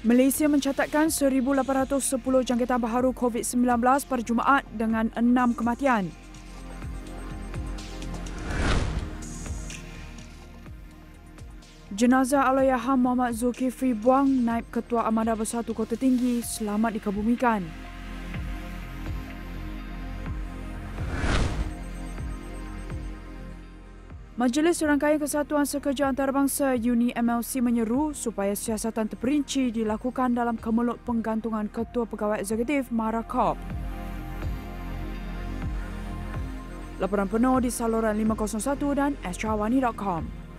Malaysia mencatatkan 1,810 jangkitan baharu COVID-19 pada Jumaat dengan enam kematian. Jenazah Allahyarham Muhammad Zulkifli Buang, Naib Ketua Amanah Bersatu Kota Tinggi, selamat dikebumikan. Majlis Serangkaian Kesatuan Sekerja Antarabangsa UNI MLC menyeru supaya siasatan terperinci dilakukan dalam kemelut penggantungan Ketua Pegawai Eksekutif Mara Corp. Laporan penuh di saluran 501 dan astrawani.com.